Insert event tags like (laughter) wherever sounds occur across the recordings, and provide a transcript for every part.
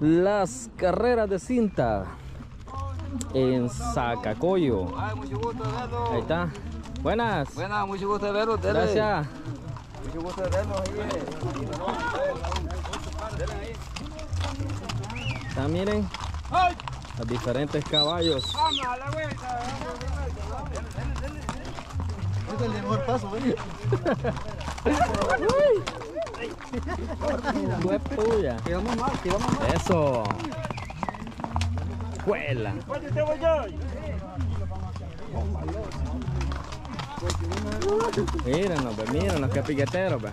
Las carreras de cinta en Zacacoyo. Ay, mucho gusto de verlo. Ahí está. Buenas. Buena, mucho gusto de verlo. dele. Gracias. Mucho gusto de verlo. ahí. Ya miren los diferentes caballos. Es el mejor paso, güey. Fue puya. Quedamos mal, quedamos mal. Eso. Cuela. Ve, mírenos, qué piqueteros, ve.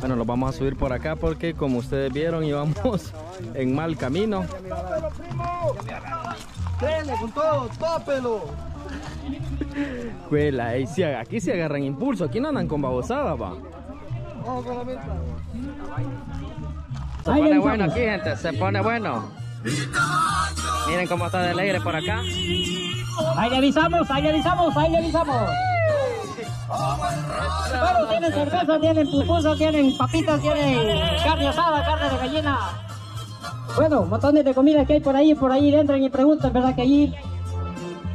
Bueno, los vamos a subir por acá porque como ustedes vieron íbamos (laughs) en mal camino. Con todo, tópelo. Cuela, aquí se agarran impulso, aquí no andan con babosadas, va. Vamos con la meta. Se pone bueno aquí, gente, se pone bueno. Miren cómo está de alegre por acá. Ahí le avisamos, ahí le avisamos, ahí le avisamos. Bueno, tienen cerveza, tienen pupusas, tienen papitas, tienen carne asada, carne de gallina. Bueno, montones de comida que hay por ahí, por ahí entran y preguntan, ¿verdad? Que allí,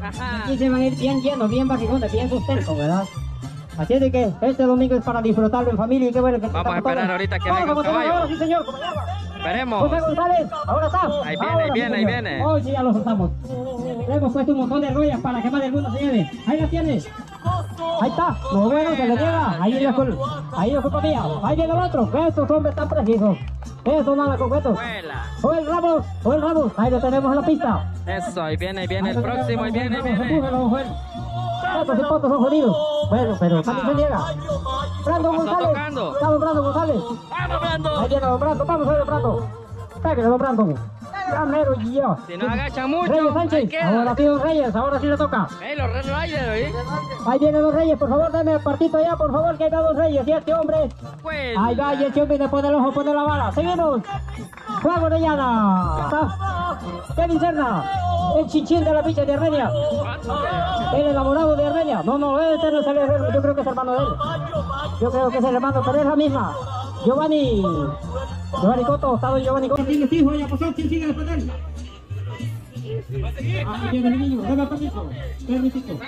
aquí se van a ir bien llenos, bien barrigones, bien sustentos, ¿verdad? Así es de que este domingo es para disfrutarlo en familia y qué bueno que Vamos a esperar ahorita que venga tenemos caballo. ahora, Sí, señor, como. José González, ahora está. Ahí viene, Ahora ahí sí, viene, ahí señor. viene. Hoy sí ya lo soltamos. Le hemos puesto un montón de rollas para que más del mundo se lleve. Ahí la tienes. Ahí está. Lo bueno se le llega. Ahí es ahí es culpa mía. Ahí viene el otro. Estos hombres están precisos. Eso nada. Cuela. Joel Ramos, Joel Ramos. Ahí lo tenemos en la pista. Eso, ahí viene, ahí viene el Ahí próximo, ahí viene, ahí Joel Ramos, viene. empújalo, Joel. Estos y potos son jodidos. Bueno, pero también se niega. Brando González. Vamos, Brando González. ¡Vamos, Brando! Ahí viene Don Brando, vamos ver Brando. Pégale, Don Brando. Ya mero y yo. Si no agachan mucho, Reyes Sánchez, ahora sí Don Reyes, ahora sí le toca. ¡Ey, los Riders, ¿oí? Ahí viene Don Reyes, por favor, dame el partito allá, por favor, que va Don Reyes. Y este hombre, Cuela. ahí va, y este hombre le pone el ojo, pone la bala. Seguimos. Juan Orellana. Está Kevin Serna, el chichín de la picha de Armenia. El enamorado de Armenia. No, no, este no es el yo creo que es hermano de él. Yo creo que es el hermano, pero es la misma. Giovanni. Giovanni Coto, está don Giovanni Coto. Sigue, hijo, ya pasó, ¿quién sigue después de él? Ahí viene el niño, dame permiso, permisito.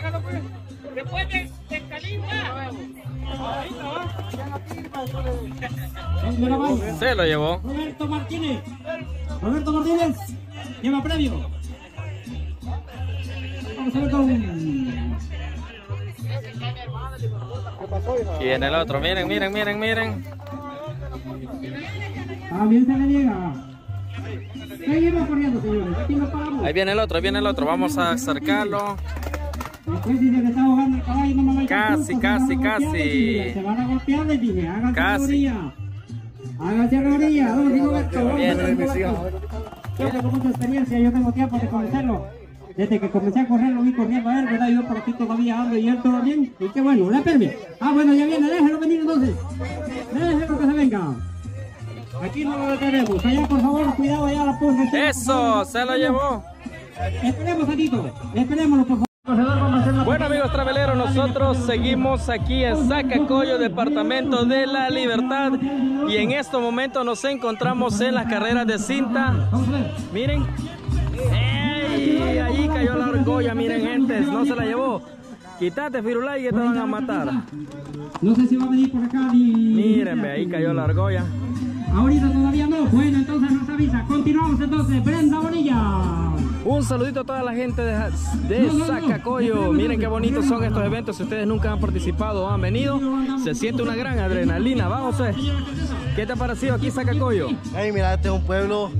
¿Dónde la va? Se lo llevó. Roberto Martínez. Roberto Martínez. Lleva premio. Vamos a ver con... Y viene el otro, miren, miren, miren, miren. También se le llega. Seguimos corriendo, señores. Aquí no paramos. Ahí viene el otro, ahí viene el otro. Vamos a acercarlo. Después dice que está ahogando el caballo, no me vaya a Casi, casi, casi. Se van a golpear, les dije. Háganse a la Casi. orilla. Háganse a la orilla. Vamos. Rigoberto. Yo tengo mucha experiencia, yo tengo tiempo de conocerlo. Desde que comencé a correr, lo vi corriendo a él, ¿verdad? Yo por aquí todavía ando y él todo bien. Y qué bueno, la permite. Ah, bueno, ya viene, déjelo venir entonces. Déjelo que se venga. Aquí no lo detenemos. Allá, por favor, cuidado, allá la punta. Eso, se lo llevó. Esperemos, Tito. Esperémoslo, por favor. Bueno amigos traveleros, nosotros seguimos aquí en Zacacoyo, departamento de la Libertad y en estos momentos nos encontramos en las carreras de cinta. Miren, ¡Ey! ahí cayó la argolla, miren gente, no se la llevó. Quítate Firulay que te van a matar. No sé si va a venir por acá ni... Miren, ve, ahí cayó la argolla. Ahorita todavía no. Bueno, entonces nos avisa. Continuamos entonces. Brenda Bonilla. Un saludito a toda la gente de, de Zacacoyo. Miren qué bonitos son estos eventos. Si ustedes nunca han participado o han venido, se siente una gran adrenalina. Vamos, eh. ¿qué te ha parecido aquí Zacacoyo? Ay, mira, este es un pueblo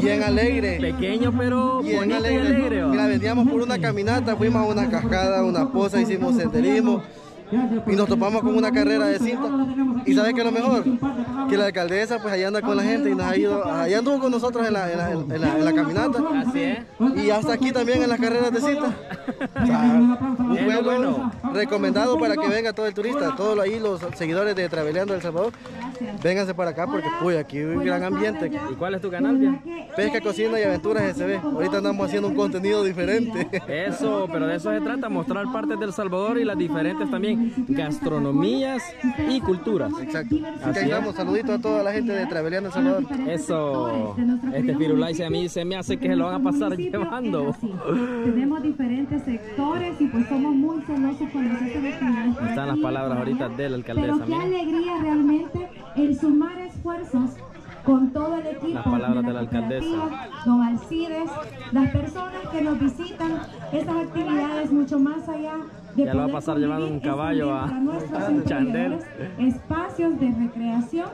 bien alegre. Pequeño pero Bien bonito alegre. y alegre. Mira, veníamos por una caminata, fuimos a una cascada, una poza, hicimos senderismo y nos topamos con una carrera de cinta. ¿Y sabes qué es lo mejor? Que la alcaldesa pues allá anda con la gente y nos ha ido, allá anduvo con nosotros en la, en la, en la- en la caminata. Así es. Y hasta aquí también en las carreras de cinta. (laughs) O sea, un pueblo recomendado para que venga todo el turista, todos ahí los seguidores de Traveleando El Salvador. Vénganse para acá porque pues aquí hay un gran ambiente. ¿Y cuál es tu canal, bien? Pesca, cocina y aventuras SB. Ahorita andamos haciendo un contenido diferente. (laughs) Eso, pero de eso se trata, mostrar partes del Salvador y las diferentes también gastronomías y culturas. Exacto. Así que vamos, saluditos a toda la gente de Traveliano El Salvador. Eso, este Firulais a mí se me hace que se lo van a pasar llevando. Tenemos diferentes sectores y pues somos muy celosos actividades por Están las palabras ahorita de la alcaldesa, Pero qué alegría realmente el sumar esfuerzos con todo el equipo. Las palabras de la cooperativa, alcaldesa. Don Alcides, las personas que nos visitan, estas actividades mucho más allá de Ya lo va a pasar llevando un caballo a- un chandel. espacios de recreación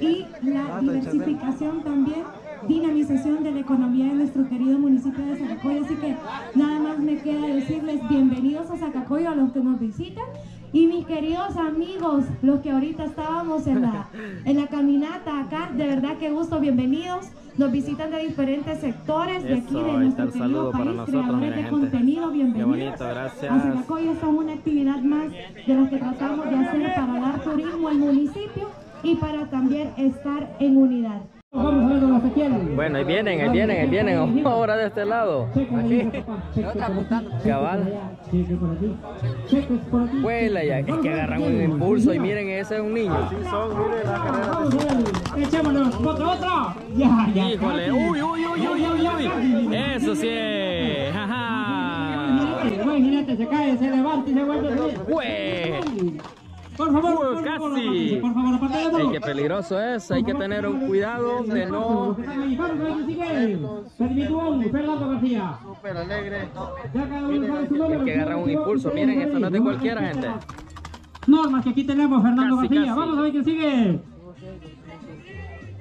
y la diversificación también, dinamización de la economía de nuestro querido municipio de Zacacoyo. Así que nada más me queda decirles bienvenidos a Zacacoyo a los que nos visitan. Y mis queridos amigos, los que ahorita estábamos en la, (laughs) en la caminata acá, de verdad que gusto, bienvenidos. Nos visitan de diferentes sectores de aquí, de nuestro querido país, nosotros, creadores de gente. contenido, Qué bienvenidos. bonito, gracias. Zacacoyo esta es una actividad más de las que tratamos de hacer para dar turismo al municipio y para también estar en unidad. Bueno, ahí vienen, ahí vienen, ahí vienen, ahora de este lado. Aquí. Cabal. Cheque por aquí. Cheques por aquí. Huela ya, es que agarran un impulso y miren, ese es un niño. Echémonos. Otra, otra. Ya, ya. Híjole, uy, uy, uy, uy, uy, uy. Eso sí es. Jaja. Imagínate, se cae, se levanta y se vuelve a subir. Fue. Por favor, Uy, por favor, casi. por favor, de Ey, todo. qué peligroso es, hay que tener un cuidado de no... Súper alegre. Es que agarran un impulso, miren, esto no es de cualquiera, gente. Normas que aquí tenemos, Fernando Casi, García. casi. Vamos a ver quién sigue.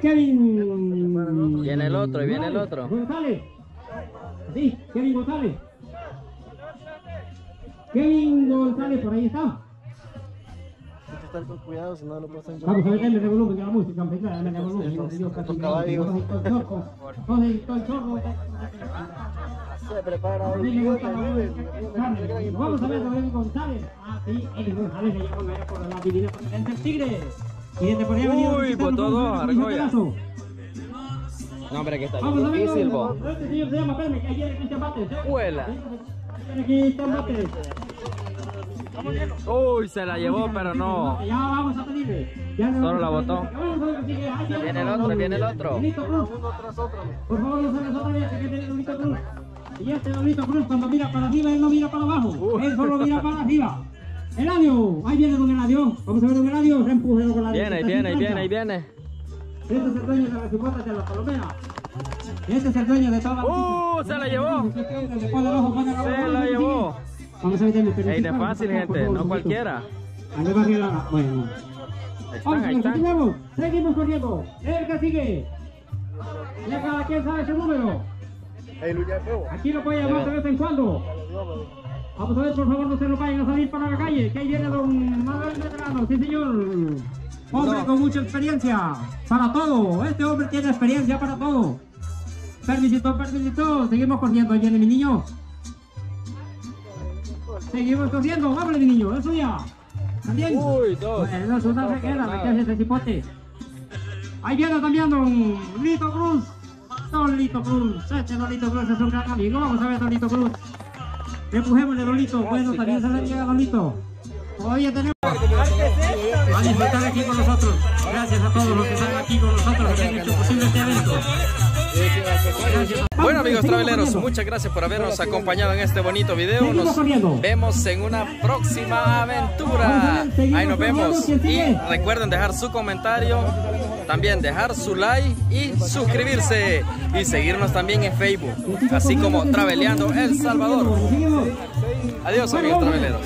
Kevin. Viene el otro, y viene el otro. González. Sí, Kevin González. Kevin González, por ahí está. Estar con cuidado, si no lo pasan yo. Vamos a meterle de volumen a la música, hombre, claro, dale volumen, por Dios, casi caballos. Coge el. Se prepara hoy. Vamos a ver a González. Ah, sí, González allá por la divina potencia del Tigres. Y desde por allá ha venido Uy, Argolla. pedazo. No, hombre, que está Vamos bien a ver, difícil, bo. este señor se llama, espérame, que ayer Cristian Bates. Huela. Viene aquí Cristian Bates. Uy, se la llevó, pero no. Ya vamos a pedirle. Solo la botó. Viene el otro, viene el otro. Por favor, no se les otra vez que tiene Lito Cruz. Y este Lito Cruz cuando mira para arriba, él no mira para abajo. Él solo mira para arriba. Eladio, ahí viene Don Eladio. Vamos a ver Don Eladio, Don Eladio. Viene, ahí viene, ahí viene, ahí viene. Este es el dueño de las hipotas de la Palomera. Este es el dueño de todas las... ¡Uh! Se la llevó. Se la llevó. Vamos a meterle Ey, no es fácil, gente, no cualquiera. Ahí va a ir la... Bueno. Están, ahí continuemos. Seguimos corriendo. El que sigue. Ya cada quien sabe su número. Aquí lo puede llamar de vez en cuando. Vamos a ver, por favor, no se lo vayan a salir para la calle. Que ahí viene don Manuel Medrano. Sí, señor. Hombre No. con mucha experiencia. Para todo. Este hombre tiene experiencia para todo. Permisito, permisito. Seguimos corriendo. Ahí viene mi niño. Seguimos corriendo. Vámonos, mi niño. Es suya. También. Uy, dos. Bueno, eso no se queda. para Me nada. queda ese cipote. Ahí viene también don Lito Cruz. Don Lito Cruz. Este Don Lito Cruz es un gran amigo. Vamos a ver, Don Lito Cruz. Empujémosle, Don Lito. Bueno, también se le llega, Don Lito. Todavía tenemos. a disfrutar aquí con nosotros. Gracias a todos los que están aquí con nosotros, que han hecho posible este evento. Gracias. Bueno amigos traveleros, muchas gracias por habernos acompañado en este bonito video. Nos vemos en una próxima aventura. Ahí nos vemos. Y recuerden dejar su comentario, también dejar su like y suscribirse. Y seguirnos también en Facebook, así como Traveleando El Salvador. Adiós amigos traveleros.